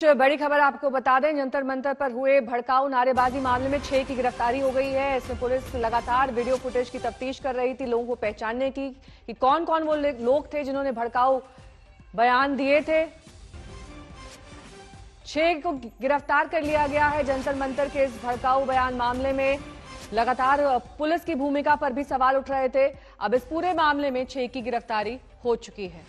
बड़ी खबर आपको बता दें, जंतर मंतर पर हुए भड़काऊ नारेबाजी मामले में छह की गिरफ्तारी हो गई है। इसमें पुलिस लगातार वीडियो फुटेज की तफ्तीश कर रही थी लोगों को पहचानने की, कि कौन कौन वो लोग थे जिन्होंने भड़काऊ बयान दिए थे। छह को गिरफ़्तार कर लिया गया है जंतर मंतर के इस भड़काऊ बयान मामले में। लगातार पुलिस की भूमिका पर भी सवाल उठ रहे थे। अब इस पूरे मामले में छह की गिरफ्तारी हो चुकी है।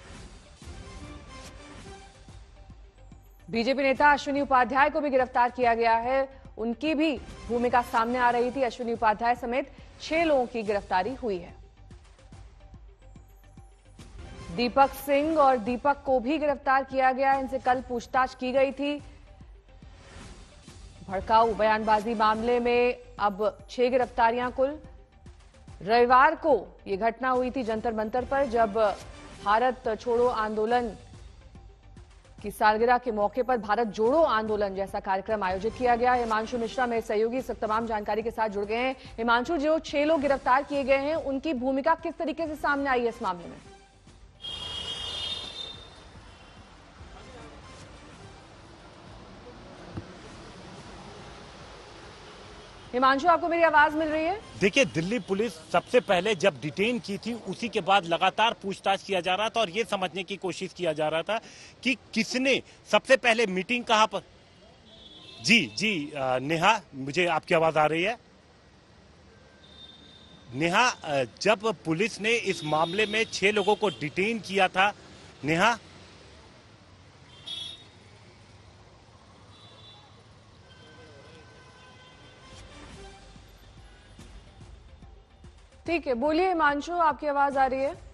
बीजेपी नेता अश्विनी उपाध्याय को भी गिरफ़्तार किया गया है। उनकी भी भूमिका सामने आ रही थी। अश्विनी उपाध्याय समेत छह लोगों की गिरफ्तारी हुई है। दीपक सिंह और दीपक को भी गिरफ़्तार किया गया। इनसे कल पूछताछ की गई थी। भड़काऊ बयानबाजी मामले में अब छह गिरफ्तारियाँ कुल। रविवार को यह घटना हुई थी जंतर मंतर पर, जब भारत छोड़ो आंदोलन की सालगिरह के मौके पर भारत जोड़ो आंदोलन जैसा कार्यक्रम आयोजित किया गया। हिमांशु मिश्रा मेरे सहयोगी इस तमाम जानकारी के साथ जुड़ गए हैं। हिमांशु, जो छह लोग गिरफ़्तार किए गए हैं, उनकी भूमिका किस तरीके से सामने आई है इस मामले में? हिमांशु, आपको मेरी आवाज़ मिल रही है? देखिए, दिल्ली पुलिस सबसे पहले जब डिटेन की थी, उसी के बाद लगातार पूछताछ किया जा रहा था और ये समझने की कोशिश किया जा रहा था कि किसने सबसे पहले मीटिंग कहाँ पर? जी जी नेहा, मुझे आपकी आवाज़ आ रही है। नेहा जब पुलिस ने इस मामले में छह लोगों को डिटेन किया था, नेहा ठीक है बोलिए हिमांशु आपकी आवाज़ आ रही है।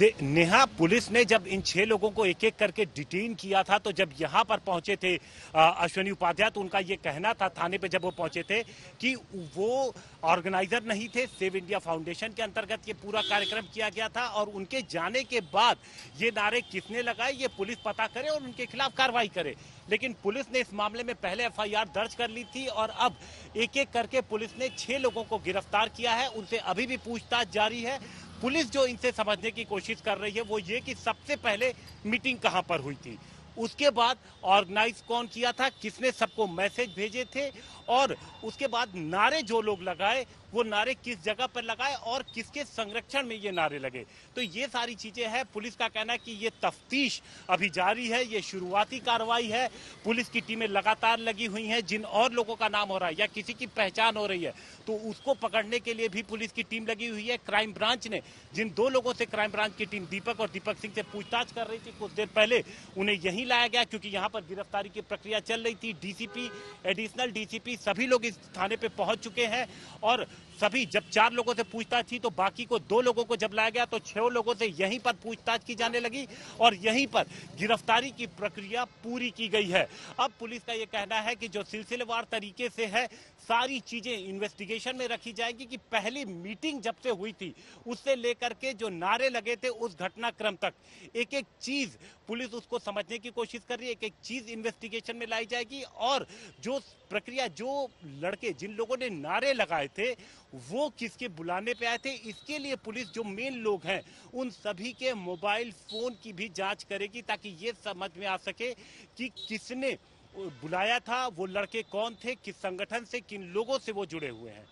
नेहा, पुलिस ने जब इन छह लोगों को एक एक करके डिटेन किया था तो जब यहाँ पर पहुँचे थे अश्विनी उपाध्याय तो उनका ये कहना था, थाने पे जब वो पहुँचे थे, कि वो ऑर्गेनाइजर नहीं थे, सेव इंडिया फाउंडेशन के अंतर्गत ये पूरा कार्यक्रम किया गया था, और उनके जाने के बाद ये नारे किसने लगाए, ये पुलिस पता करे और उनके खिलाफ कार्रवाई करे। लेकिन पुलिस ने इस मामले में पहले एफआईआर दर्ज कर ली थी, और अब एक एक करके पुलिस ने छह लोगों को गिरफ़्तार किया है, उनसे अभी भी पूछताछ जारी है पुलिस जो इनसे समझने की कोशिश कर रही है वो ये कि सबसे पहले मीटिंग कहाँ पर हुई थी? उसके बाद ऑर्गेनाइज कौन किया था, किसने सबको मैसेज भेजे थे, और उसके बाद नारे जो लोग लगाए, वो नारे किस जगह पर लगाए और किसके संरक्षण में ये नारे लगे। तो ये सारी चीज़ें हैं। पुलिस का कहना है कि ये तफ्तीश अभी जारी है, ये शुरुआती कार्रवाई है। पुलिस की टीमें लगातार लगी हुई हैं। जिन और लोगों का नाम हो रहा है या किसी की पहचान हो रही है तो उसको पकड़ने के लिए भी पुलिस की टीम लगी हुई है। क्राइम ब्रांच ने जिन दो लोगों से क्राइम ब्रांच की टीम दीपक और दीपक सिंह से पूछताछ कर रही थी कुछ देर पहले, उन्हें यही लाया गया क्योंकि यहाँ पर गिरफ्तारी की प्रक्रिया चल रही थी। डीसीपी, एडिशनल डीसीपी सभी लोग इस थाने पे पहुँच चुके हैं और सभी जब चार लोगों से पूछताछ थी तो बाकी को दो लोगों को जब लाया गया तो छह लोगों से यहीं पर पूछताछ की जाने लगी और यहीं पर गिरफ्तारी की प्रक्रिया पूरी की गई है। अब पुलिस का यह कहना है कि जो सिलसिलेवार तरीके से है, सारी चीज़ें इन्वेस्टिगेशन में रखी जाएगी कि पहली मीटिंग जब से हुई थी, उससे लेकर के जो नारे लगे थे उस घटनाक्रम तक। एक एक चीज़ पुलिस उसको समझने की कोशिश कर रही है एक एक चीज़ इन्वेस्टिगेशन में लाई जाएगी और जो प्रक्रिया, जो लड़के जिन लोगों ने नारे लगाए थे वो किसके बुलाने पे आए थे? इसके लिए पुलिस जो मेन लोग हैं, उन सभी के मोबाइल फ़ोन की भी जाँच करेगी ताकि ये समझ में आ सके कि किसने बुलाया था, वो लड़के कौन थे, किस संगठन से, किन लोगों से वो जुड़े हुए हैं।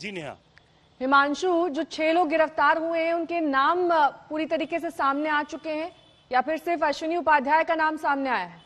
जी नेहा। हिमांशु, जो छह लोग गिरफ़्तार हुए हैं, उनके नाम पूरी तरीके से सामने आ चुके हैं, या फिर सिर्फ़ अश्विनी उपाध्याय का नाम सामने आया है?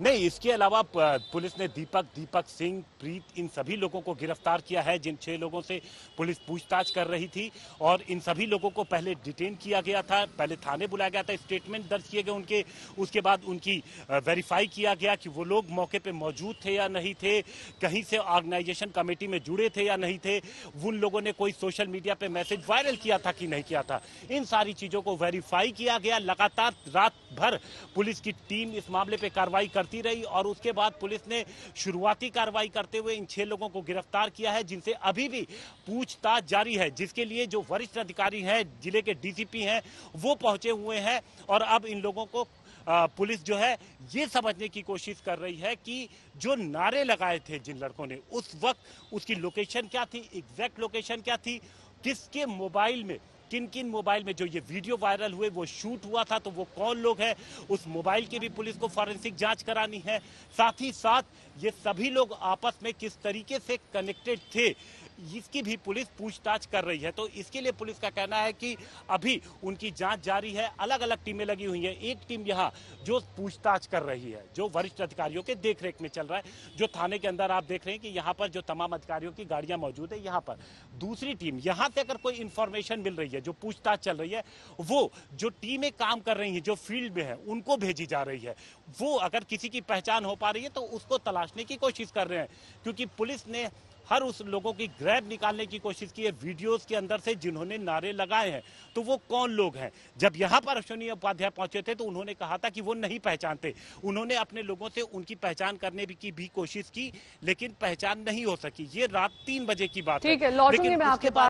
नहीं, इसके अलावा पुलिस ने दीपक दीपक सिंह, प्रीत, इन सभी लोगों को गिरफ़्तार किया है, जिन छह लोगों से पुलिस पूछताछ कर रही थी, और इन सभी लोगों को पहले डिटेन किया गया था, पहले थाने बुलाया गया था, स्टेटमेंट दर्ज किए गए उनके, उसके बाद उनकी वेरीफाई किया गया कि वो लोग मौके पर मौजूद थे या नहीं थे, कहीं से ऑर्गेनाइजेशन कमेटी में जुड़े थे या नहीं थे, उन लोगों ने कोई सोशल मीडिया पर मैसेज वायरल किया था कि नहीं किया था, इन सारी चीज़ों को वेरीफाई किया गया, लगातार रात भर पुलिस की टीम इस मामले पर कार्रवाई करती रही और उसके बाद पुलिस ने शुरुआती कार्रवाई करते हुए इन छह लोगों को गिरफ़्तार किया है, जिनसे अभी भी पूछताछ जारी है। जिसके लिए जो वरिष्ठ अधिकारी हैं, ज़िले के डीसीपी हैं, वो पहुँचे हुए हैं और अब इन लोगों को पुलिस जो है, ये समझने की कोशिश कर रही है कि जो नारे लगाए थे जिन लड़कों ने, उस वक्त उसकी लोकेशन क्या थी, एग्जैक्ट लोकेशन क्या थी, किसके मोबाइल में किन किन मोबाइल में जो ये वीडियो वायरल हुए, वो शूट हुआ था तो वो कौन लोग हैं? उस मोबाइल की भी पुलिस को फॉरेंसिक जाँच करानी है। साथ ही साथ ये सभी लोग आपस में किस तरीके से कनेक्टेड थे? इसकी भी पुलिस पूछताछ कर रही है तो इसके लिए पुलिस का कहना है कि अभी उनकी जाँच जारी है अलग अलग टीमें लगी हुई हैं। एक टीम यहाँ जो पूछताछ कर रही है, जो वरिष्ठ अधिकारियों के देखरेख में चल रहा है, जो थाने के अंदर आप देख रहे हैं कि यहाँ पर जो तमाम अधिकारियों की गाड़ियाँ मौजूद है, यहाँ पर। दूसरी टीम, यहाँ से अगर कोई इंफॉर्मेशन मिल रही है, जो पूछताछ चल रही है, वो जो टीमें काम कर रही हैं, जो फ़ील्ड में है, उनको भेजी जा रही है। वो अगर किसी की पहचान हो पा रही है तो उसको तलाशने की कोशिश कर रहे हैं, क्योंकि पुलिस ने हर उस लोगों की ग्रैब निकालने की कोशिश की है वीडियोस के अंदर से जिन्होंने नारे लगाए हैं तो वो कौन लोग हैं? जब यहाँ पर अश्विनी उपाध्याय पहुँचे थे तो उन्होंने कहा था कि वो नहीं पहचानते। उन्होंने अपने लोगों से उनकी पहचान करने की भी कोशिश की लेकिन पहचान नहीं हो सकी। ये रात तीन बजे की बात ठीक है लेकिन उसके बाद